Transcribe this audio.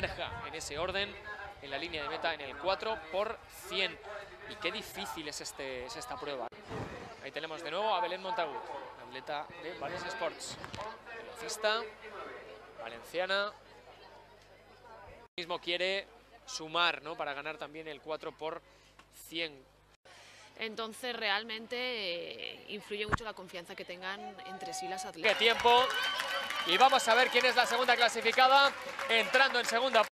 Nerja en ese orden, en la línea de meta en el 4 por 100. Y qué difícil es, este, es esta prueba. Ahí tenemos de nuevo a Belén Montagut, atleta de Valencia Sports. Velocista, valenciana. Mismo quiere sumar, ¿no? Para ganar también el 4 por 100. Entonces realmente eh, influye mucho la confianza que tengan entre sí las atletas. ¡Qué tiempo! Y vamos a ver quién es la segunda clasificada entrando en segunda.